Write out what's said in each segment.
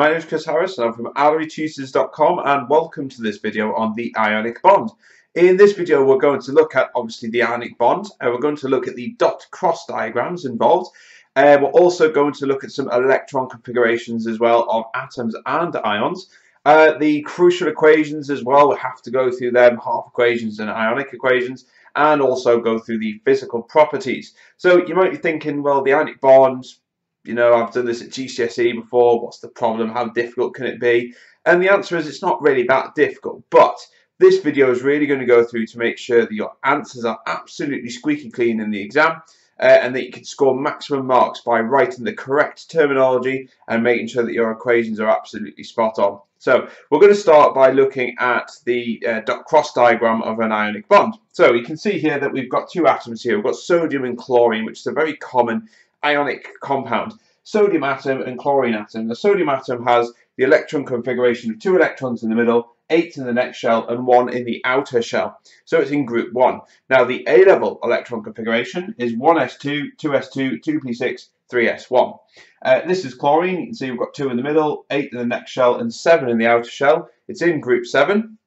My name is Chris Harris and I'm from AlleryTutors.com and welcome to this video on the ionic bond. In this video we're going to look at obviously the ionic bond and we're going to look at the dot cross diagrams involved. Uh, we're also going to look at some electron configurations as well of atoms and ions. Uh, the crucial equations as well, we have to go through them, half equations and ionic equations and also go through the physical properties. So you might be thinking, well, the ionic bond, you know, I've done this at GCSE before, what's the problem, how difficult can it be? And the answer is it's not really that difficult, but this video is really going to go through to make sure that your answers are absolutely squeaky clean in the exam uh, and that you can score maximum marks by writing the correct terminology and making sure that your equations are absolutely spot on. So we're going to start by looking at the uh, cross diagram of an ionic bond. So you can see here that we've got two atoms here. We've got sodium and chlorine, which is a very common ionic compound. Sodium atom and chlorine atom. The sodium atom has the electron configuration of two electrons in the middle, eight in the next shell, and one in the outer shell. So it's in group one. Now the A-level electron configuration is 1s2, 2s2, 2p6, 3s1. Uh, this is chlorine. You can see we've got two in the middle, eight in the next shell, and seven in the outer shell. It's in group seven.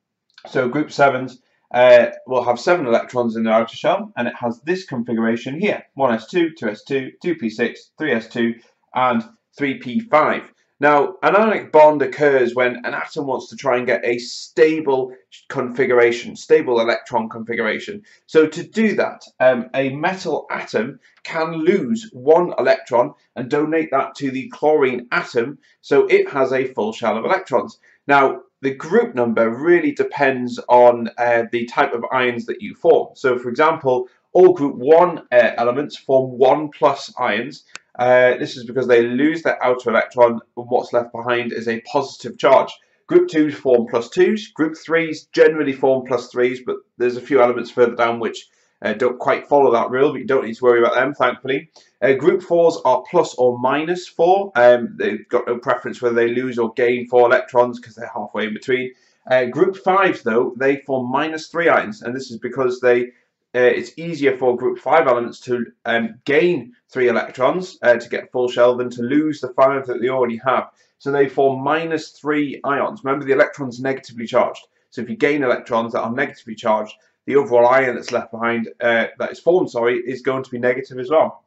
So group sevens uh, will have seven electrons in the outer shell, and it has this configuration here: 1s2, 2s2, 2p6, 3s2, and 3p5. Now, an ionic bond occurs when an atom wants to try and get a stable configuration, stable electron configuration. So to do that, um, a metal atom can lose one electron and donate that to the chlorine atom so it has a full shell of electrons. Now, the group number really depends on uh, the type of ions that you form. So for example, all group 1 uh, elements form 1 plus ions uh, this is because they lose their outer electron and what's left behind is a positive charge. Group 2s form plus 2s, group 3s generally form plus 3s, but there's a few elements further down which uh, don't quite follow that rule, but you don't need to worry about them, thankfully. Uh, group 4s are plus or minus 4. Um, they've got no preference whether they lose or gain 4 electrons because they're halfway in between. Uh, group 5s, though, they form minus 3 ions, and this is because they uh, it's easier for group 5 elements to um, gain 3 electrons uh, to get full shell than to lose the 5 that they already have. So they form minus 3 ions. Remember the electron's negatively charged. So if you gain electrons that are negatively charged, the overall ion that's left behind, uh, that is formed, sorry, is going to be negative as well.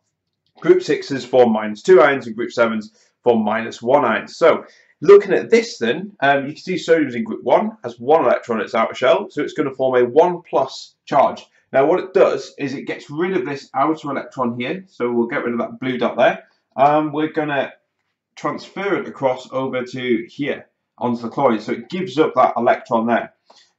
Group 6s form minus 2 ions and group 7s form minus 1 ions. So looking at this then, um, you can see sodium's in group 1, has 1 electron in its outer shell, so it's going to form a 1 plus charge. Now what it does is it gets rid of this outer electron here, so we'll get rid of that blue dot there. Um, we're going to transfer it across over to here onto the chlorine, so it gives up that electron there.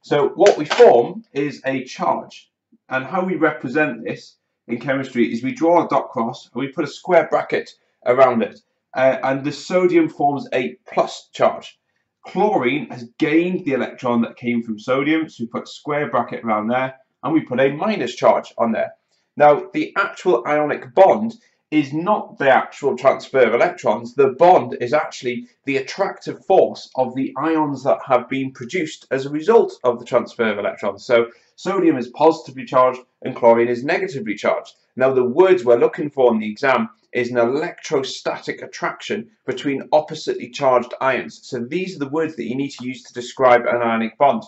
So what we form is a charge, and how we represent this in chemistry is we draw a dot cross and we put a square bracket around it, uh, and the sodium forms a plus charge. Chlorine has gained the electron that came from sodium, so we put a square bracket around there, and we put a minus charge on there. Now, the actual ionic bond is not the actual transfer of electrons. The bond is actually the attractive force of the ions that have been produced as a result of the transfer of electrons. So sodium is positively charged and chlorine is negatively charged. Now the words we're looking for in the exam is an electrostatic attraction between oppositely charged ions. So these are the words that you need to use to describe an ionic bond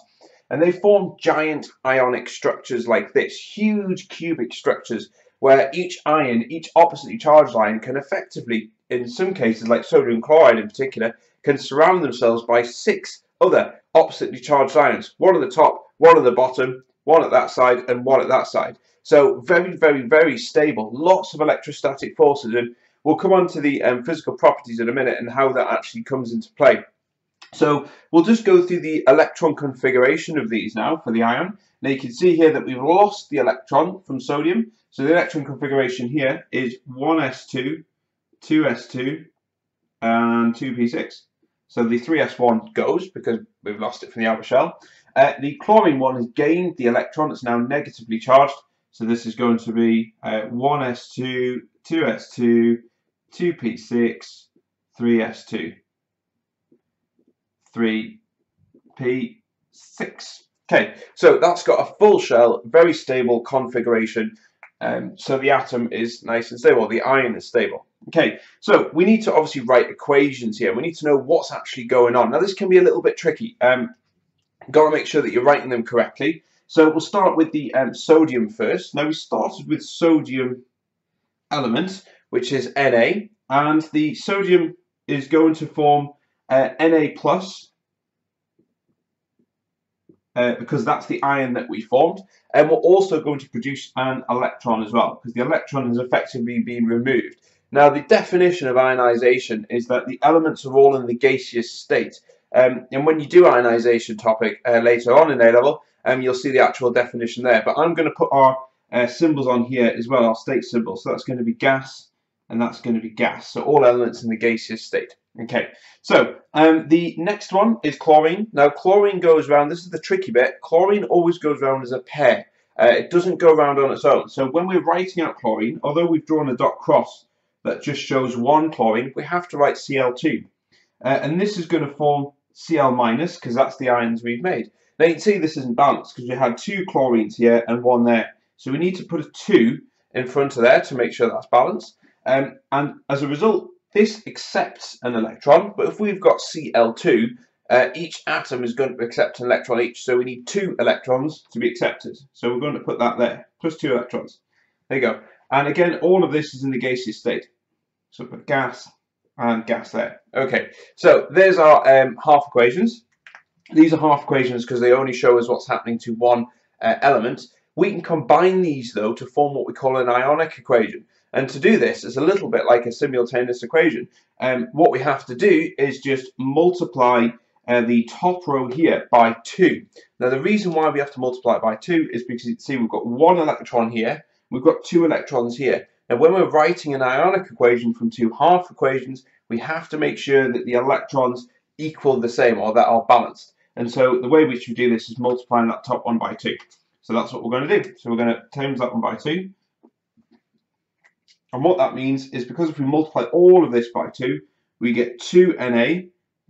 and they form giant ionic structures like this, huge cubic structures where each ion, each oppositely charged ion can effectively, in some cases like sodium chloride in particular, can surround themselves by six other oppositely charged ions, one at the top, one at the bottom, one at that side and one at that side. So very, very, very stable, lots of electrostatic forces and we'll come on to the um, physical properties in a minute and how that actually comes into play. So we'll just go through the electron configuration of these now for the ion. Now you can see here that we've lost the electron from sodium. So the electron configuration here is 1s2, 2s2, and 2p6. So the 3s1 goes because we've lost it from the outer shell. Uh, the chlorine one has gained the electron. It's now negatively charged. So this is going to be uh, 1s2, 2s2, 2p6, 3s2. 3p6. Okay, so that's got a full shell, very stable configuration. Um, so the atom is nice and stable, the ion is stable. Okay, so we need to obviously write equations here. We need to know what's actually going on. Now this can be a little bit tricky. Um, got to make sure that you're writing them correctly. So we'll start with the um, sodium first. Now we started with sodium element, which is Na, and the sodium is going to form uh, Na plus uh, because that's the ion that we formed. And we're also going to produce an electron as well because the electron has effectively been removed. Now, the definition of ionization is that the elements are all in the gaseous state. Um, and when you do ionization topic uh, later on in A-level, um, you'll see the actual definition there. But I'm going to put our uh, symbols on here as well, our state symbols. So that's going to be gas, and that's going to be gas. So all elements in the gaseous state. Okay, so um, the next one is chlorine. Now chlorine goes around, this is the tricky bit, chlorine always goes around as a pair. Uh, it doesn't go around on its own. So when we're writing out chlorine, although we've drawn a dot cross that just shows one chlorine, we have to write Cl2. Uh, and this is going to form Cl minus because that's the ions we've made. Now you can see this isn't balanced because we had two chlorines here and one there. So we need to put a 2 in front of there to make sure that's balanced. Um, and as a result, this accepts an electron, but if we've got Cl2, uh, each atom is going to accept an electron each, so we need two electrons to be accepted. So we're going to put that there, plus two electrons. There you go. And again, all of this is in the gaseous state. So put gas and gas there. Okay, so there's our um, half equations. These are half equations because they only show us what's happening to one uh, element. We can combine these, though, to form what we call an ionic equation. And to do this, it's a little bit like a simultaneous equation. Um, what we have to do is just multiply uh, the top row here by 2. Now the reason why we have to multiply it by 2 is because you can see we've got one electron here, we've got two electrons here. Now when we're writing an ionic equation from two half equations, we have to make sure that the electrons equal the same or that are balanced. And so the way which we should do this is multiplying that top one by 2. So that's what we're going to do. So we're going to times that one by 2. And what that means is because if we multiply all of this by 2, we get 2 Na,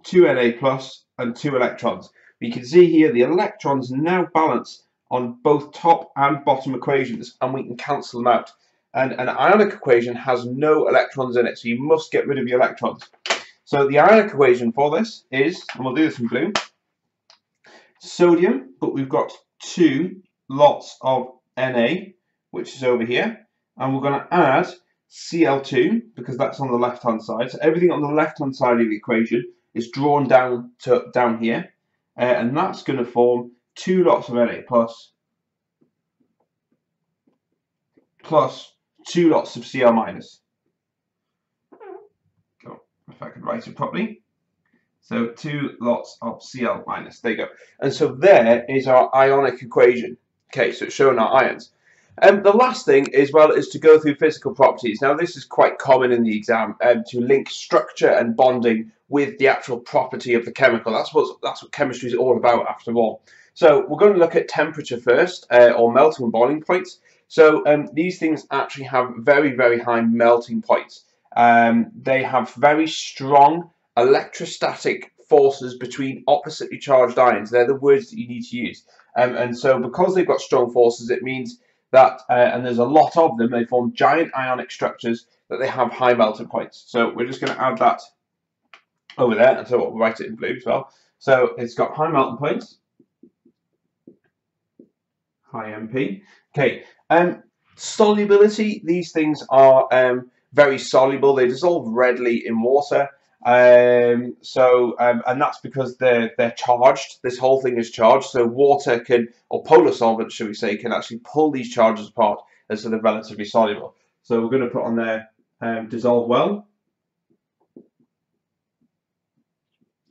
2 Na plus, and 2 electrons. We can see here the electrons now balance on both top and bottom equations, and we can cancel them out. And an ionic equation has no electrons in it, so you must get rid of your electrons. So the ionic equation for this is, and we'll do this in blue, sodium, but we've got two lots of Na, which is over here, and we're going to add Cl2 because that's on the left hand side. So everything on the left hand side of the equation is drawn down to down here uh, and that's going to form two lots of Na plus plus two lots of Cl minus. Go, if I could write it properly. So two lots of Cl minus. There you go. And so there is our ionic equation. Okay, so it's showing our ions. Um, the last thing is well is to go through physical properties. Now this is quite common in the exam um, to link structure and bonding with the actual property of the chemical. That's what that's what chemistry is all about after all. So we're going to look at temperature first, uh, or melting and boiling points. So um, these things actually have very very high melting points. Um, they have very strong electrostatic forces between oppositely charged ions. They're the words that you need to use. Um, and so because they've got strong forces, it means that, uh, and there's a lot of them, they form giant ionic structures that they have high melting points. So we're just going to add that over there, and so we'll write it in blue as well. So it's got high melting points, high MP. Okay, um, solubility, these things are um, very soluble, they dissolve readily in water. Um, so, um, and that's because they're they're charged. This whole thing is charged. So water can, or polar solvent, should we say, can actually pull these charges apart, and so they're relatively soluble. So we're going to put on there um, dissolve well,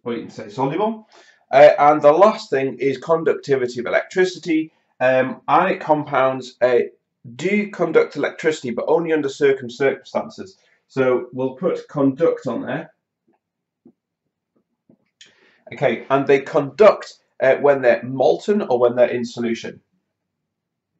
or you can say soluble. Uh, and the last thing is conductivity of electricity. Um, ionic compounds uh, do conduct electricity, but only under certain circumstances. So we'll put conduct on there. Okay, and they conduct uh, when they're molten or when they're in solution.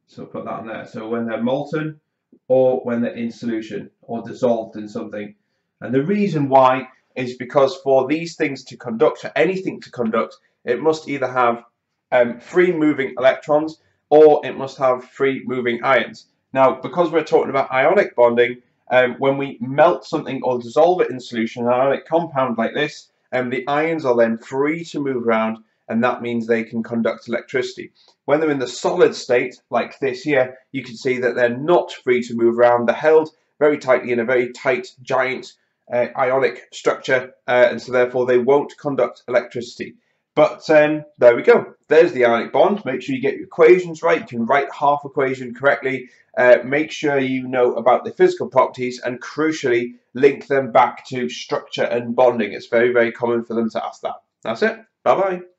So put that on there. So when they're molten or when they're in solution or dissolved in something. And the reason why is because for these things to conduct, for anything to conduct, it must either have um, free moving electrons or it must have free moving ions. Now, because we're talking about ionic bonding, um, when we melt something or dissolve it in solution, an ionic compound like this, um, the ions are then free to move around and that means they can conduct electricity. When they're in the solid state, like this here, you can see that they're not free to move around. They're held very tightly in a very tight, giant uh, ionic structure, uh, and so therefore they won't conduct electricity. But um, there we go. There's the ionic bond. Make sure you get your equations right. You can write half equation correctly. Uh, make sure you know about the physical properties and crucially link them back to structure and bonding. It's very, very common for them to ask that. That's it. Bye-bye.